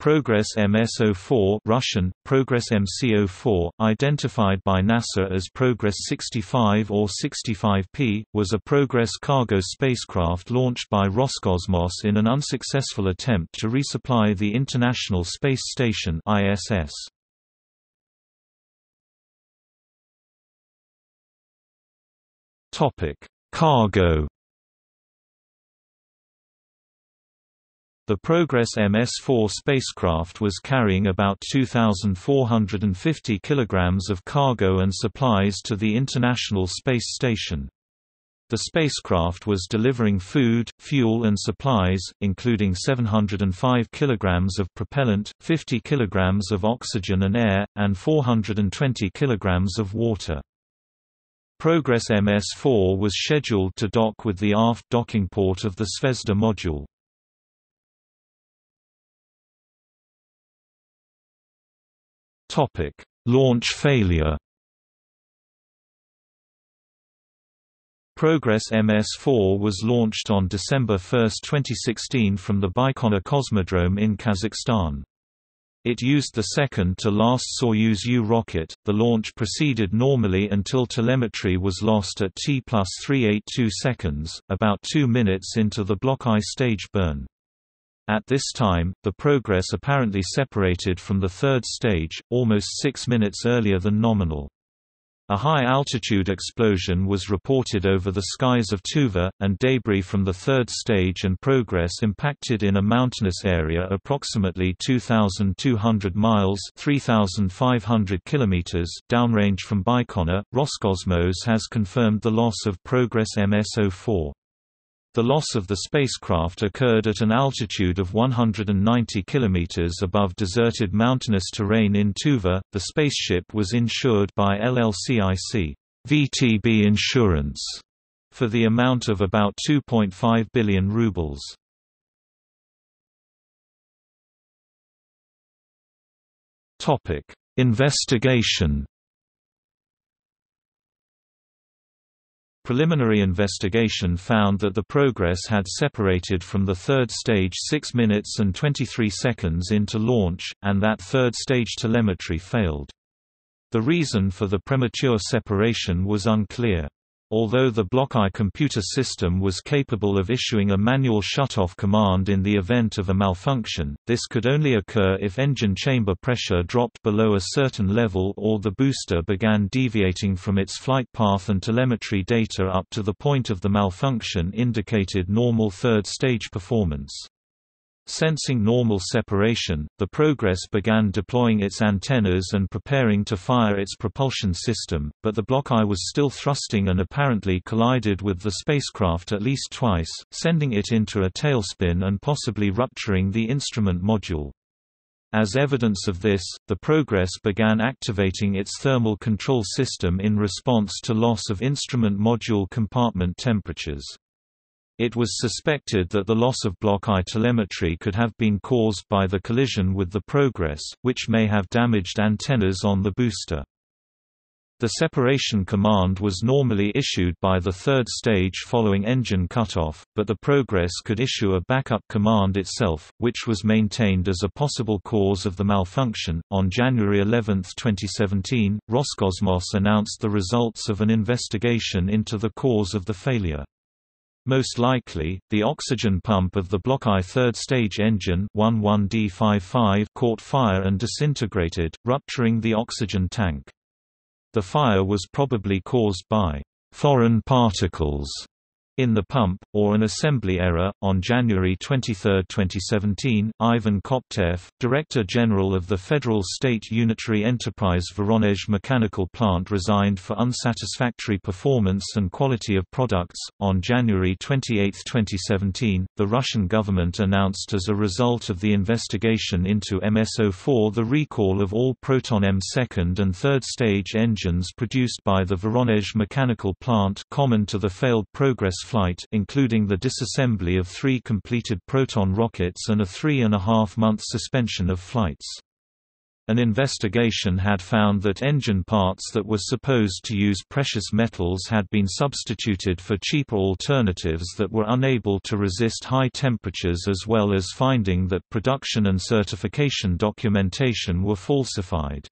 Progress MS-04 Russian, Progress MC-04, identified by NASA as Progress 65 or 65P, was a Progress cargo spacecraft launched by Roscosmos in an unsuccessful attempt to resupply the International Space Station ISS. Cargo The Progress MS-4 spacecraft was carrying about 2,450 kilograms of cargo and supplies to the International Space Station. The spacecraft was delivering food, fuel and supplies, including 705 kilograms of propellant, 50 kilograms of oxygen and air, and 420 kilograms of water. Progress MS-4 was scheduled to dock with the aft docking port of the Zvezda module. Topic: Launch failure. Progress MS-4 was launched on December 1, 2016 from the Baikonur Cosmodrome in Kazakhstan. It used the second-to-last Soyuz U rocket. The launch proceeded normally until telemetry was lost at T plus 382 seconds, about two minutes into the block I stage burn. At this time, the Progress apparently separated from the third stage, almost six minutes earlier than nominal. A high-altitude explosion was reported over the skies of Tuva, and debris from the third stage and Progress impacted in a mountainous area approximately 2,200 miles 3,500 kilometers downrange from Baikonur. Roscosmos has confirmed the loss of Progress MS-04. The loss of the spacecraft occurred at an altitude of 190 km above deserted mountainous terrain in Tuva. The spaceship was insured by LLCIC VTB Insurance for the amount of about 2.5 billion rubles. Topic: Investigation Preliminary investigation found that the Progress had separated from the third stage 6 minutes and 23 seconds into launch, and that third stage telemetry failed. The reason for the premature separation was unclear. Although the Block I computer system was capable of issuing a manual shutoff command in the event of a malfunction, this could only occur if engine chamber pressure dropped below a certain level or the booster began deviating from its flight path and telemetry data up to the point of the malfunction indicated normal third stage performance. Sensing normal separation, the Progress began deploying its antennas and preparing to fire its propulsion system, but the Block I was still thrusting and apparently collided with the spacecraft at least twice, sending it into a tailspin and possibly rupturing the instrument module. As evidence of this, the Progress began activating its thermal control system in response to loss of instrument module compartment temperatures. It was suspected that the loss of Block I telemetry could have been caused by the collision with the Progress, which may have damaged antennas on the booster. The separation command was normally issued by the third stage following engine cutoff, but the Progress could issue a backup command itself, which was maintained as a possible cause of the malfunction. On January 11, 2017, Roscosmos announced the results of an investigation into the cause of the failure. Most likely, the oxygen pump of the Block I third-stage engine 11D55 caught fire and disintegrated, rupturing the oxygen tank. The fire was probably caused by foreign particles in the pump, or an assembly error. On January 23, 2017, Ivan Koptev, Director General of the Federal State Unitary Enterprise Voronezh Mechanical Plant, resigned for unsatisfactory performance and quality of products. On January 28, 2017, the Russian government announced as a result of the investigation into MS-04 the recall of all Proton M second and third stage engines produced by the Voronezh Mechanical Plant common to the failed Progress flight including the disassembly of three completed Proton rockets and a three-and-a-half-month suspension of flights. An investigation had found that engine parts that were supposed to use precious metals had been substituted for cheaper alternatives that were unable to resist high temperatures as well as finding that production and certification documentation were falsified.